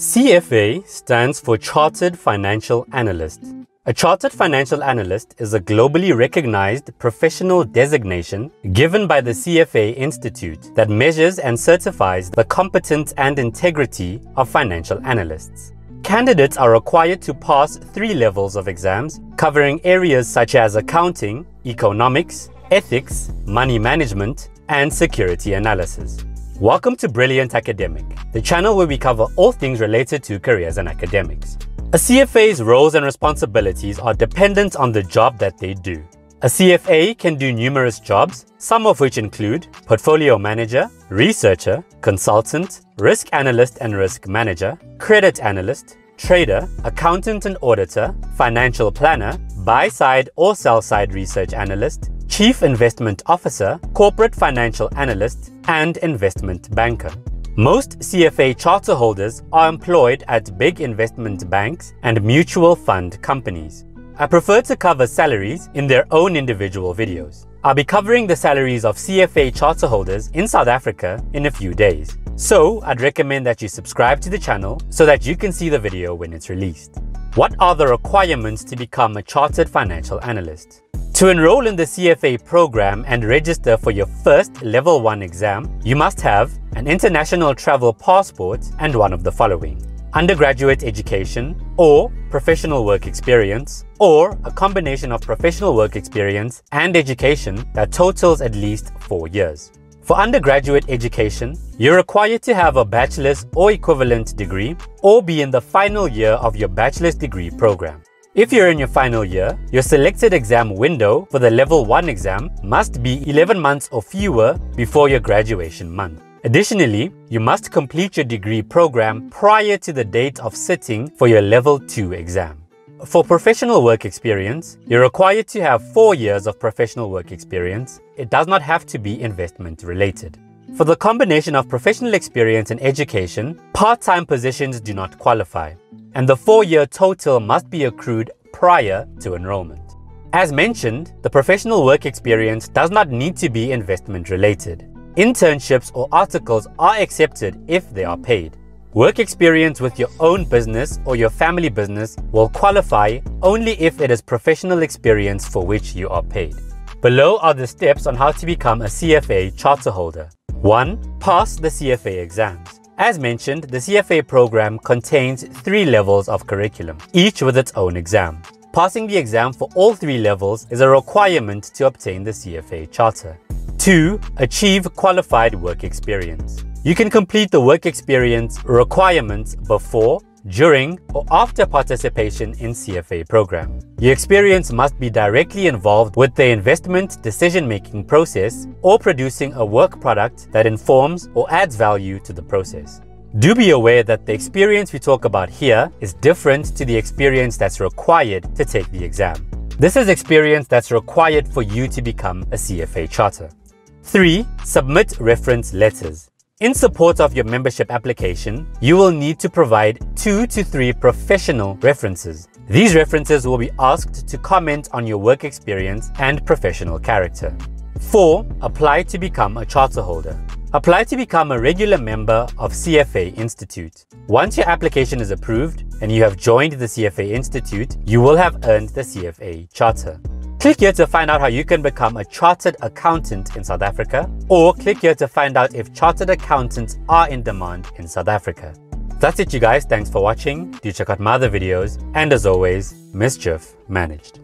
CFA stands for Chartered Financial Analyst. A Chartered Financial Analyst is a globally recognized professional designation given by the CFA Institute that measures and certifies the competence and integrity of financial analysts. Candidates are required to pass three levels of exams covering areas such as accounting, economics, ethics, money management, and security analysis. Welcome to Brilliant Academic, the channel where we cover all things related to careers and academics. A CFA's roles and responsibilities are dependent on the job that they do. A CFA can do numerous jobs, some of which include portfolio manager, researcher, consultant, risk analyst and risk manager, credit analyst, trader, accountant and auditor, financial planner, buy-side or sell-side research analyst, chief investment officer, corporate financial analyst, and investment banker. Most CFA charter holders are employed at big investment banks and mutual fund companies. I prefer to cover salaries in their own individual videos. I'll be covering the salaries of CFA charter holders in South Africa in a few days. So I'd recommend that you subscribe to the channel so that you can see the video when it's released. What are the requirements to become a chartered financial analyst? To enroll in the CFA program and register for your first level 1 exam, you must have an international travel passport and one of the following. Undergraduate education or professional work experience or a combination of professional work experience and education that totals at least 4 years. For undergraduate education, you're required to have a bachelor's or equivalent degree or be in the final year of your bachelor's degree program. If you're in your final year, your selected exam window for the level 1 exam must be 11 months or fewer before your graduation month. Additionally, you must complete your degree program prior to the date of sitting for your level 2 exam. For professional work experience, you're required to have 4 years of professional work experience. It does not have to be investment related. For the combination of professional experience and education, part-time positions do not qualify and the four-year total must be accrued prior to enrollment. As mentioned, the professional work experience does not need to be investment related. Internships or articles are accepted if they are paid. Work experience with your own business or your family business will qualify only if it is professional experience for which you are paid. Below are the steps on how to become a CFA charter holder. 1. Pass the CFA exams. As mentioned, the CFA program contains three levels of curriculum, each with its own exam. Passing the exam for all three levels is a requirement to obtain the CFA charter. 2. Achieve qualified work experience. You can complete the work experience requirements before, during or after participation in CFA program. Your experience must be directly involved with the investment decision-making process or producing a work product that informs or adds value to the process. Do be aware that the experience we talk about here is different to the experience that's required to take the exam. This is experience that's required for you to become a CFA charter. 3. Submit reference letters. In support of your membership application, you will need to provide two to three professional references. These references will be asked to comment on your work experience and professional character. 4. Apply to become a charter holder. Apply to become a regular member of CFA Institute. Once your application is approved and you have joined the CFA Institute, you will have earned the CFA Charter. Click here to find out how you can become a chartered accountant in South Africa, or click here to find out if chartered accountants are in demand in South Africa. That's it you guys, thanks for watching, do check out my other videos, and as always, mischief managed.